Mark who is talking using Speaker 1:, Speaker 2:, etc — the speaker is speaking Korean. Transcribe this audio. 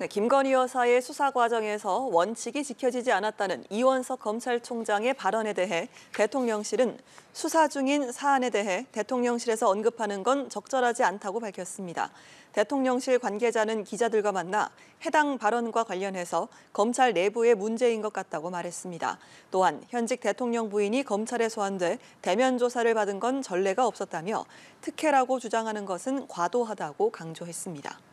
Speaker 1: 네, 김건희 여사의 수사 과정에서 원칙이 지켜지지 않았다는 이원석 검찰총장의 발언에 대해 대통령실은 수사 중인 사안에 대해 대통령실에서 언급하는 건 적절하지 않다고 밝혔습니다. 대통령실 관계자는 기자들과 만나 해당 발언과 관련해서 검찰 내부의 문제인 것 같다고 말했습니다. 또한 현직 대통령 부인이 검찰에 소환돼 대면 조사를 받은 건 전례가 없었다며 특혜라고 주장하는 것은 과도하다고 강조했습니다.